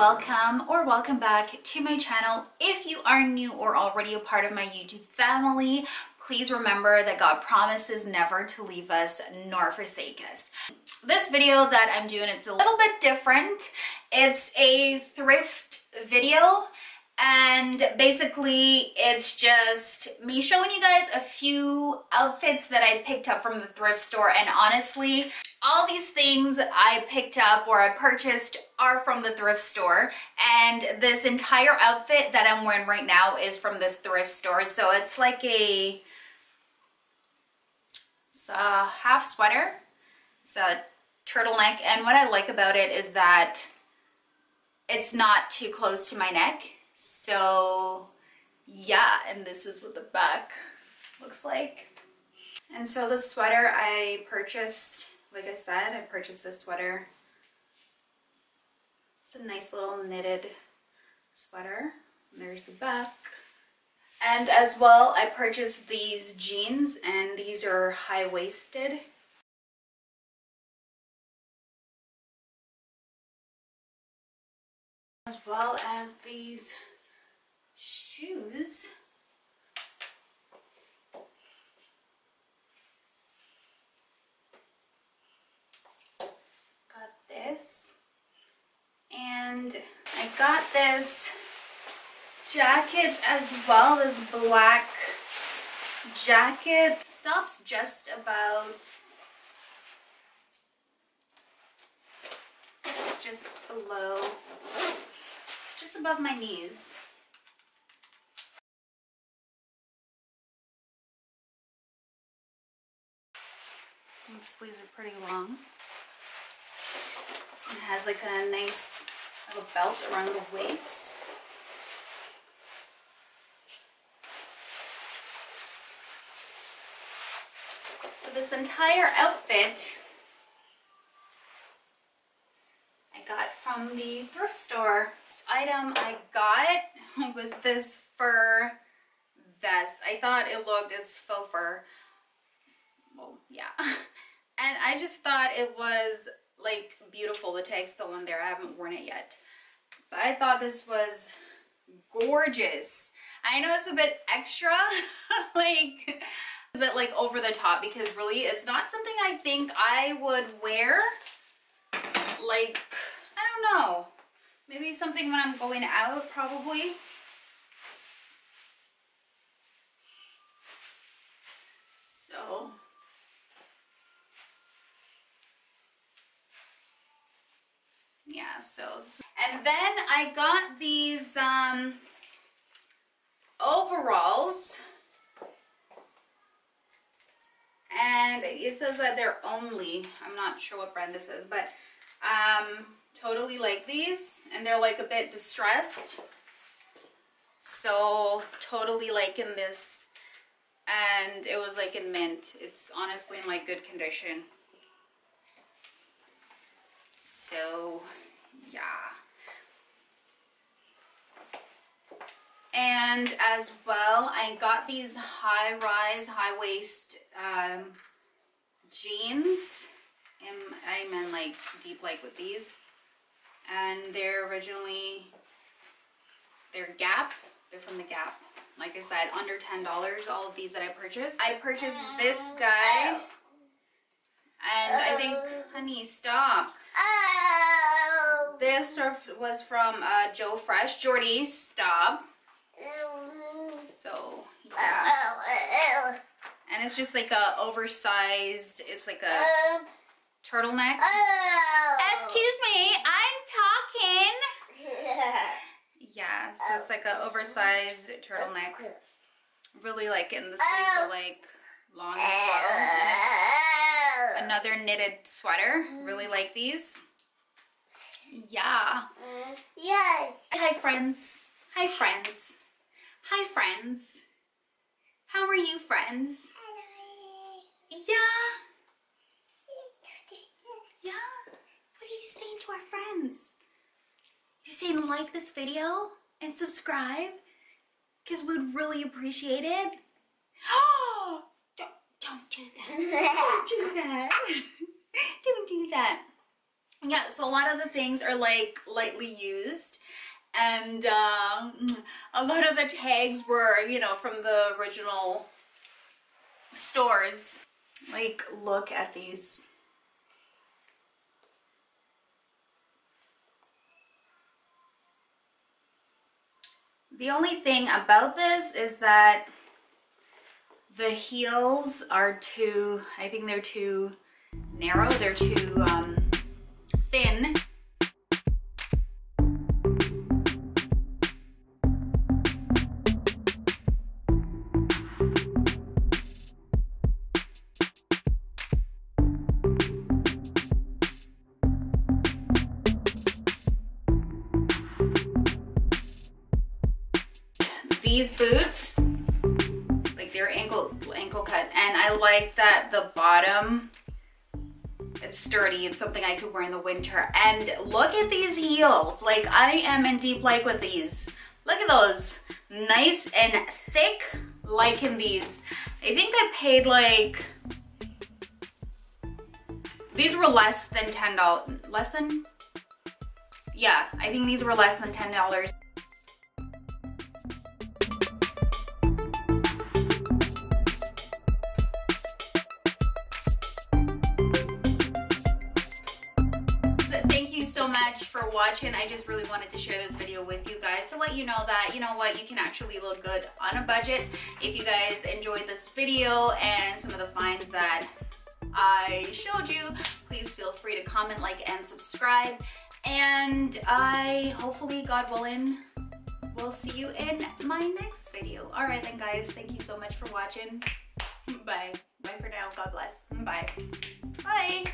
welcome or welcome back to my channel. If you are new or already a part of my YouTube family, please remember that God promises never to leave us nor forsake us. This video that I'm doing, it's a little bit different. It's a thrift video and basically it's just me showing you guys a few outfits that I picked up from the thrift store. And honestly all these things I picked up or I purchased are from the thrift store. And this entire outfit that I'm wearing right now is from this thrift store. So it's like a it's a half sweater. It's a turtleneck. And what I like about it is that it's not too close to my neck so yeah, and this is what the back looks like. And so the sweater I purchased, like I said, I purchased this sweater. It's a nice little knitted sweater. And there's the back. And as well, I purchased these jeans and these are high-waisted. Well as these shoes. Got this. And I got this jacket as well, this black jacket. Stops just about just below, just above my knees. the sleeves are pretty long. It has like a nice little belt around the waist. So this entire outfit I got from the thrift store. Item I got was this fur vest. I thought it looked as faux fur. Well, yeah. And I just thought it was like beautiful. The tag's still on there. I haven't worn it yet. But I thought this was gorgeous. I know it's a bit extra, like a bit like over the top because really it's not something I think I would wear. Like, I don't know. Maybe something when I'm going out probably. So yeah so and then I got these um overalls and it says that they're only I'm not sure what brand this is but um totally like these and they're like a bit distressed so totally like in this and it was like in mint it's honestly in like good condition so yeah. And as well, I got these high-rise, high-waist um, jeans. And I'm in like deep like with these. And they're originally, they're Gap. They're from the Gap. Like I said, under $10, all of these that I purchased. I purchased this guy. And I think, honey, stop. This was from uh, Joe Fresh. Jordy, stop. So, yeah. And it's just like a oversized, it's like a turtleneck. Oh. Excuse me, I'm talking. Yeah, so it's like an oversized turtleneck. Really like in the sleeves are like long as well. It's another knitted sweater. Really like these. Yeah. Mm. Yay. Hi, friends. Hi, friends. Hi, friends. How are you, friends? Yeah. Yeah. What are you saying to our friends? You saying like this video and subscribe? Because we'd really appreciate it. Oh, don't, don't do that. Don't do that. don't do that. yeah, so a lot of the things are like lightly used and uh, a lot of the tags were, you know, from the original stores. Like, look at these. The only thing about this is that the heels are too, I think they're too narrow, they're too um, thin. These boots, like they're ankle ankle cut, and I like that the bottom it's sturdy. It's something I could wear in the winter. And look at these heels. Like I am in deep like with these. Look at those. Nice and thick like in these. I think I paid like, these were less than $10. Less than? Yeah, I think these were less than $10. So much for watching. I just really wanted to share this video with you guys to let you know that, you know what, you can actually look good on a budget. If you guys enjoyed this video and some of the finds that I showed you, please feel free to comment, like, and subscribe. And I, hopefully, God willing, will see you in my next video. All right then, guys. Thank you so much for watching. Bye. Bye for now. God bless. Bye.